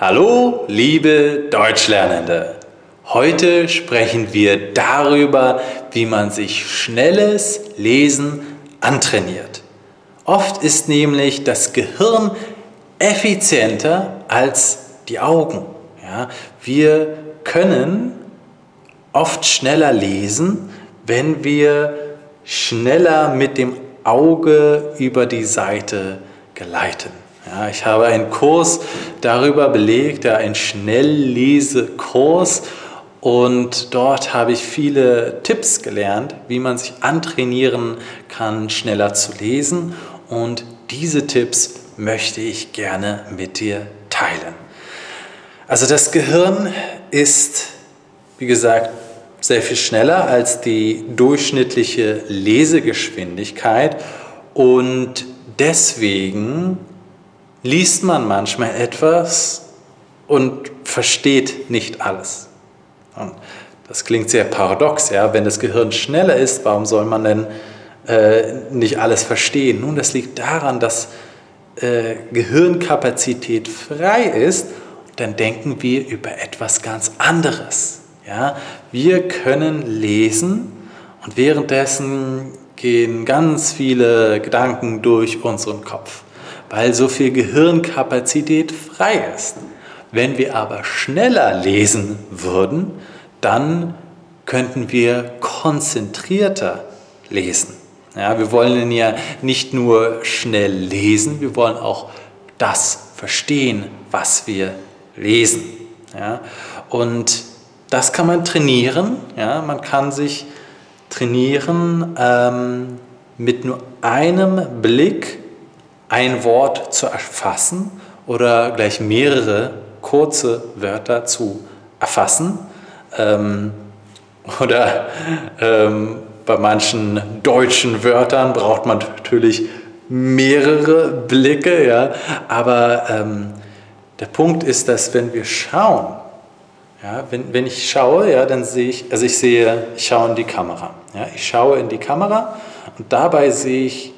Hallo, liebe Deutschlernende! Heute sprechen wir darüber, wie man sich schnelles Lesen antrainiert. Oft ist nämlich das Gehirn effizienter als die Augen. Ja, wir können oft schneller lesen, wenn wir schneller mit dem Auge über die Seite geleiten. Ja, ich habe einen Kurs darüber belegt, einen Schnelllesekurs und dort habe ich viele Tipps gelernt, wie man sich antrainieren kann, schneller zu lesen. Und diese Tipps möchte ich gerne mit dir teilen. Also das Gehirn ist, wie gesagt, sehr viel schneller als die durchschnittliche Lesegeschwindigkeit und deswegen liest man manchmal etwas und versteht nicht alles. Und das klingt sehr paradox, ja. Wenn das Gehirn schneller ist, warum soll man denn äh, nicht alles verstehen? Nun, das liegt daran, dass äh, Gehirnkapazität frei ist. Dann denken wir über etwas ganz anderes. Ja. Wir können lesen und währenddessen gehen ganz viele Gedanken durch unseren Kopf, weil so viel Gehirnkapazität frei ist. Wenn wir aber schneller lesen würden, dann könnten wir konzentrierter lesen. Ja, wir wollen ja nicht nur schnell lesen, wir wollen auch das verstehen, was wir lesen. Ja, und das kann man trainieren. Ja, man kann sich trainieren, ähm, mit nur einem Blick ein Wort zu erfassen oder gleich mehrere kurze Wörter zu erfassen. Ähm, oder ähm, bei manchen deutschen Wörtern braucht man natürlich mehrere Blicke, ja. aber ähm, der Punkt ist, dass wenn wir schauen, ja, wenn, wenn ich schaue, ja, dann sehe ich, also ich sehe, ich schaue in die Kamera. Ja, ich schaue in die Kamera und dabei sehe ich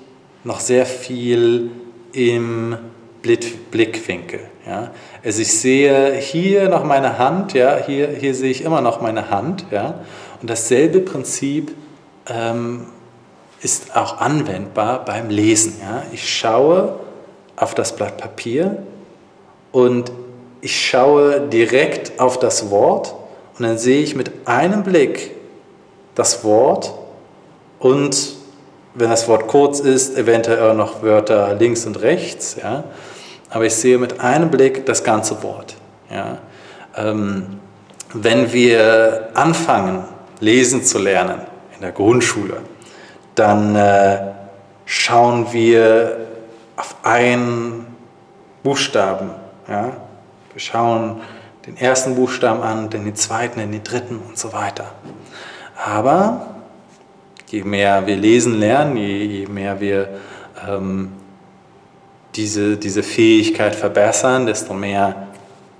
noch sehr viel im Blickwinkel. Ja. Also ich sehe hier noch meine Hand, ja, hier, hier sehe ich immer noch meine Hand. Ja. Und dasselbe Prinzip ähm, ist auch anwendbar beim Lesen. Ja. Ich schaue auf das Blatt Papier und ich schaue direkt auf das Wort und dann sehe ich mit einem Blick das Wort und wenn das Wort kurz ist, eventuell noch Wörter links und rechts. Ja aber ich sehe mit einem Blick das ganze Wort. Ja? Ähm, wenn wir anfangen, lesen zu lernen in der Grundschule, dann äh, schauen wir auf einen Buchstaben. Ja? Wir schauen den ersten Buchstaben an, dann den zweiten, dann den dritten und so weiter. Aber je mehr wir lesen lernen, je, je mehr wir ähm, diese, diese Fähigkeit verbessern, desto mehr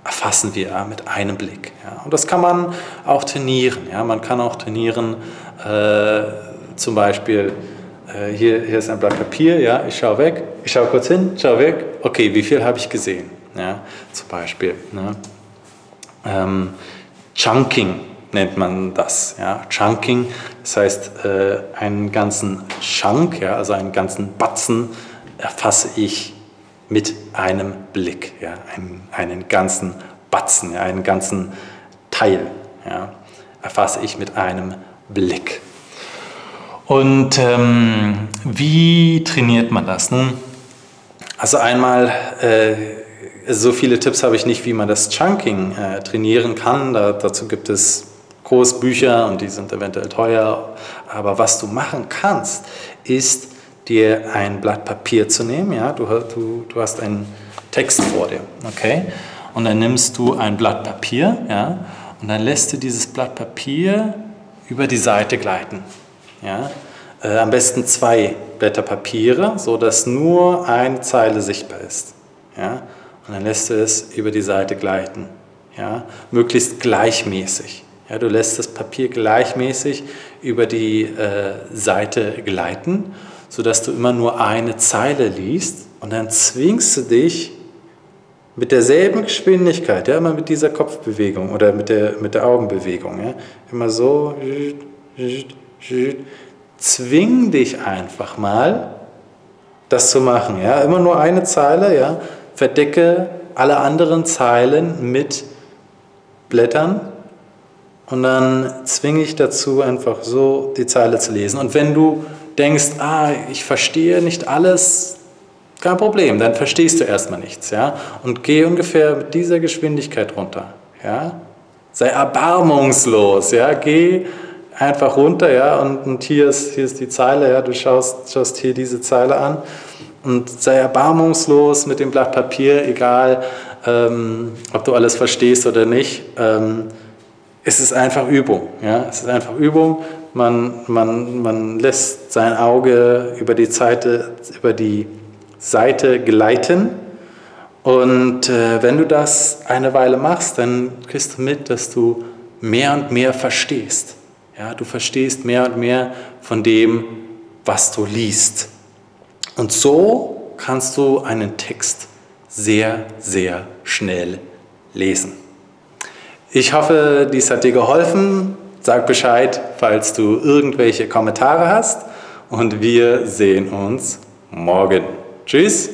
erfassen wir mit einem Blick. Ja. Und das kann man auch trainieren. Ja. Man kann auch trainieren, äh, zum Beispiel, äh, hier, hier ist ein Blatt Papier, ja, ich schaue weg, ich schaue kurz hin, schaue weg, okay, wie viel habe ich gesehen? Ja, zum Beispiel. Ne. Ähm, Chunking nennt man das. Ja. Chunking, das heißt, äh, einen ganzen Chunk, ja, also einen ganzen Batzen erfasse ich mit einem Blick, ja, einen, einen ganzen Batzen, ja, einen ganzen Teil ja, erfasse ich mit einem Blick. Und ähm, wie trainiert man das? Nun, also einmal, äh, so viele Tipps habe ich nicht, wie man das Chunking äh, trainieren kann. Da, dazu gibt es Kursbücher und die sind eventuell teuer. Aber was du machen kannst, ist dir ein Blatt Papier zu nehmen. Ja? Du, du, du hast einen Text vor dir. Okay? Und dann nimmst du ein Blatt Papier ja? und dann lässt du dieses Blatt Papier über die Seite gleiten. Ja? Äh, am besten zwei Blätter Papiere, sodass nur eine Zeile sichtbar ist. Ja? Und dann lässt du es über die Seite gleiten. Ja? Möglichst gleichmäßig. Ja, du lässt das Papier gleichmäßig über die äh, Seite gleiten sodass du immer nur eine Zeile liest und dann zwingst du dich mit derselben Geschwindigkeit, ja, immer mit dieser Kopfbewegung oder mit der, mit der Augenbewegung, ja, immer so, zwing dich einfach mal, das zu machen, ja, immer nur eine Zeile, ja, verdecke alle anderen Zeilen mit Blättern und dann zwinge ich dazu, einfach so die Zeile zu lesen. Und wenn du denkst, ah, ich verstehe nicht alles, kein Problem, dann verstehst du erstmal nichts, ja. Und geh ungefähr mit dieser Geschwindigkeit runter, ja. Sei erbarmungslos, ja. Geh einfach runter, ja. Und, und hier, ist, hier ist die Zeile, ja. Du schaust, schaust hier diese Zeile an und sei erbarmungslos mit dem Blatt Papier, egal ähm, ob du alles verstehst oder nicht. Ähm, es ist einfach Übung, ja. Es ist einfach Übung. Man, man, man lässt sein Auge über die Seite, über die Seite gleiten. Und äh, wenn du das eine Weile machst, dann kriegst du mit, dass du mehr und mehr verstehst. Ja, du verstehst mehr und mehr von dem, was du liest. Und so kannst du einen Text sehr, sehr schnell lesen. Ich hoffe, dies hat dir geholfen. Sag Bescheid, falls du irgendwelche Kommentare hast. Und wir sehen uns morgen. Tschüss.